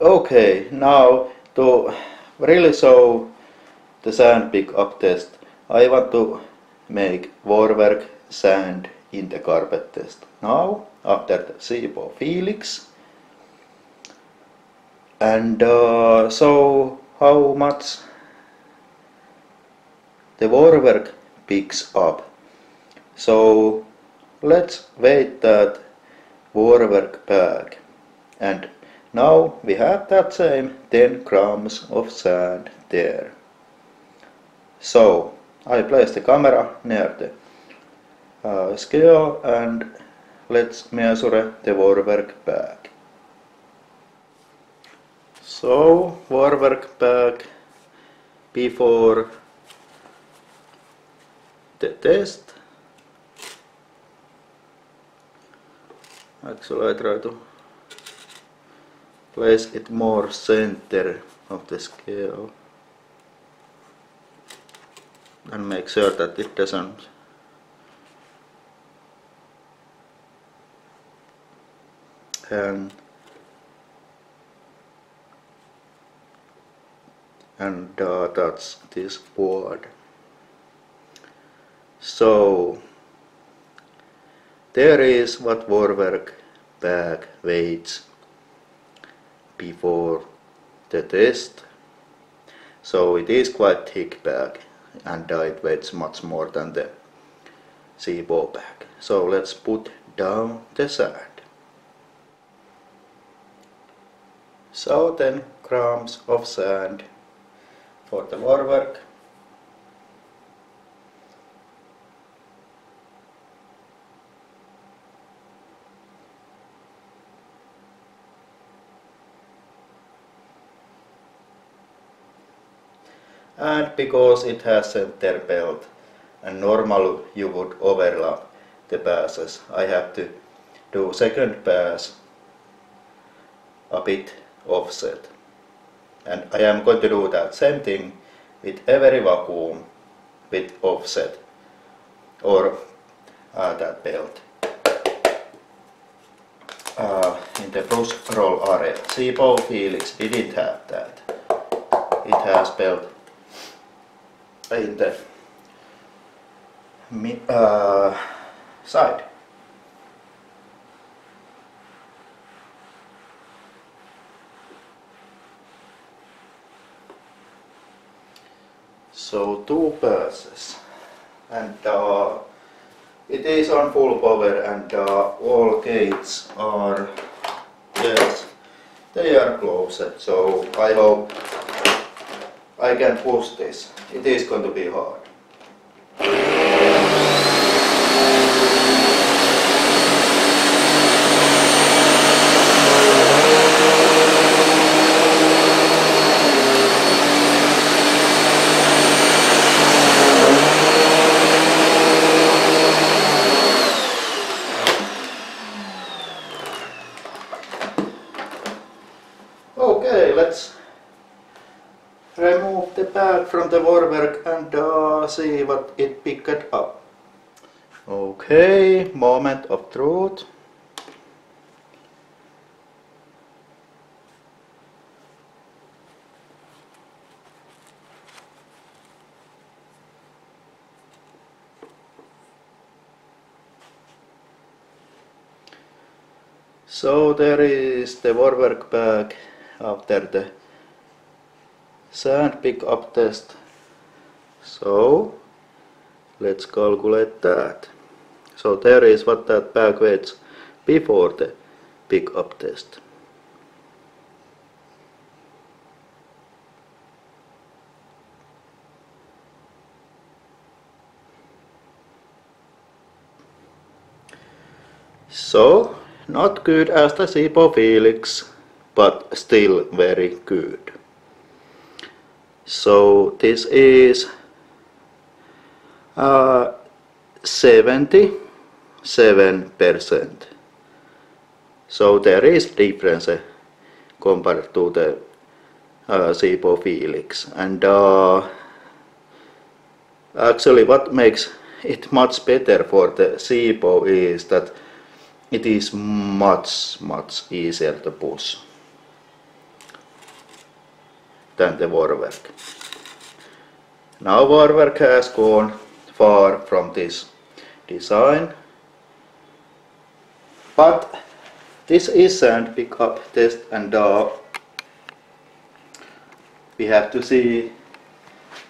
Okay, now to really show the sand pick-up test, I want to make Vorwerk sand in the carpet test. Now, after the SEBO Felix, and uh, so how much the Vorwerk picks up. So let's wait that Vorwerk bag and now we have that same 10 grams of sand there. So I place the camera near the uh, scale and let's measure the Vorwerk bag. So Vorwerk bag before the test. Actually I try to place it more center of the scale and make sure that it doesn't and and uh, that's this board. So there is what Vorwerk bag weighs before the test. So it is quite thick bag and it weighs much more than the SEBO bag. So let's put down the sand. So 10 grams of sand for the Vorwerk and because it has center belt and normally you would overlap the passes I have to do second pass a bit offset and I am going to do that same thing with every vacuum with offset or uh, that belt uh, in the brush roll area. SEBO Felix didn't have that. It has belt in the uh, side. So two passes and uh, it is on full power and uh, all gates are yes they are closed so I hope I can push this. It is going to be hard. Bag from the Vorwerk and uh, see what it picked up. Okay, moment of truth. So there is the Vorwerk bag after the sand pick up test. So let's calculate that. So there is what that bag weighs before the pick up test. So not good as the SEBO Felix, but still very good. So this is uh, 77%. So there is difference uh, compared to the uh, Felix. And uh, actually what makes it much better for the SEBO is that it is much much easier to push. Than the Vorwerk. Now Vorwerk has gone far from this design, but this isn't pickup test and uh, we have to see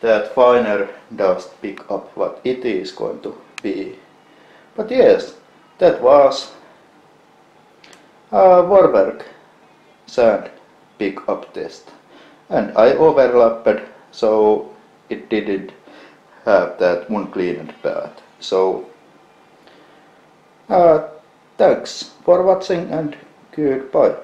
that finer dust pick up what it is going to be. But yes, that was a Vorwerk sand pick up test and I overlapped so it didn't have that uncleaned path. So uh, thanks for watching and goodbye.